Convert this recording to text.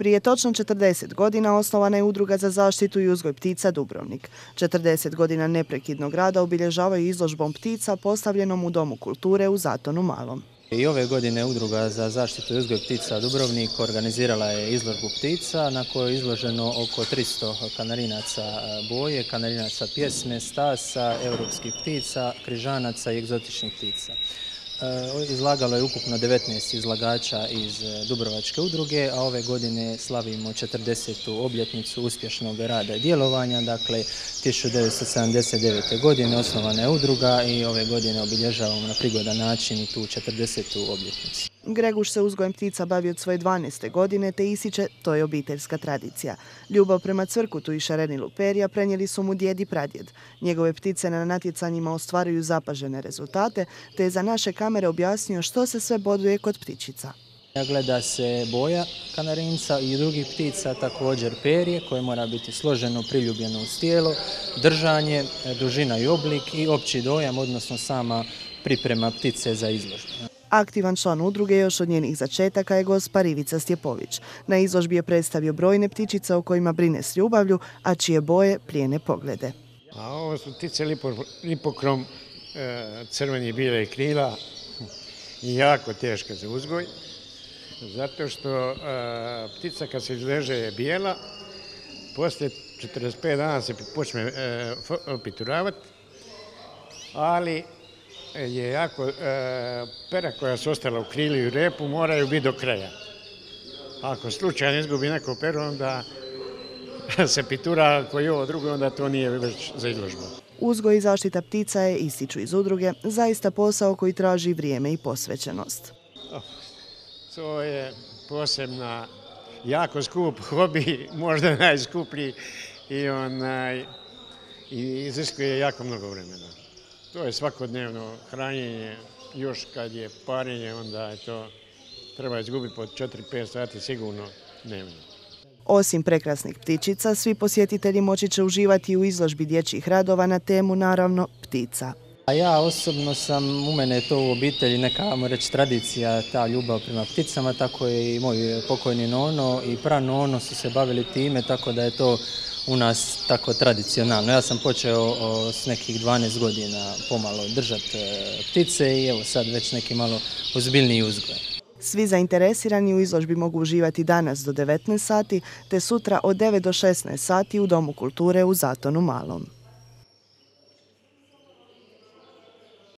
Prije točno 40 godina osnovana je udruga za zaštitu i uzgoj ptica Dubrovnik. 40 godina neprekidnog rada obilježavaju izložbom ptica postavljenom u Domu kulture u Zatonu Malom. I ove godine Udruga za zaštitu i uzgoj ptica Dubrovnik organizirala je izložbu ptica na kojoj je izloženo oko 300 kanarinaca boje, kanarinaca pjesme, stasa, europskih ptica, križanaca i egzotičnih ptica. E, izlagalo je ukupno 19 izlagača iz e, Dubrovačke udruge, a ove godine slavimo 40. obljetnicu uspješnog rada i djelovanja. Dakle, 1979. godine osnovana je udruga i ove godine obilježavamo na prigodan način i tu 40. obljetnicu. Greguš se uzgojem ptica bavi od svoje 12. godine te isiče, to je obiteljska tradicija. Ljubav prema cvrkutu i šarenilu perija prenijeli su mu djed i pradjed. Njegove ptice na natjecanjima ostvaruju zapažene rezultate, te je za naše kamere objasnio što se sve boduje kod ptičica. Gleda se boja kanarinca i drugih ptica, također perje koje mora biti složeno, priljubljeno uz tijelo, držanje, dužina i oblik i opći dojam, odnosno sama priprema ptice za izložbu. Aktivan član udruge još od njenih začetaka je gospa Rivica Stjepović. Na izložbi je predstavio brojne ptičice o kojima brine s ljubavlju, a čije boje plijene poglede. A ovo su ptice lipokrom, e, crveni bile krila i jako teška za uzgoj. Zato što e, ptica kad se izleže je bijela, poslije 45 dana se počne e, opituravati, ali je jako, e, pera koja su ostala u krilu i repu moraju biti do kraja. Ako slučajno izgubi neko pero, onda se pitura, ako je ovo drugo, onda to nije već za izložbu. Uzgoj i zaštita ptica je, ističu iz udruge, zaista posao koji traži vrijeme i posvećenost. To je posebna, jako skup hobi, možda najskuplji i, onaj, i iziskuje jako mnogo vremena. To je svakodnevno hranjenje, još kad je parenje, onda je to treba izgubiti po 4-5 sati sigurno dnevno. Osim prekrasnih ptičica, svi posjetitelji moći će uživati u izložbi dječjih radova na temu, naravno, ptica. A ja osobno sam, u mene je to u obitelji neka, reći, tradicija, ta ljubav prema pticama, tako je i moj pokojni nono i pranono su se bavili time, tako da je to u nas tako tradicionalno. Ja sam počeo s nekih 12 godina pomalo držati e, ptice i evo sad već neki malo ozbiljniji uzgoj. Svi zainteresirani u izložbi mogu uživati danas do 19 sati, te sutra od 9 do 16 sati u Domu kulture u Zatonu Malom.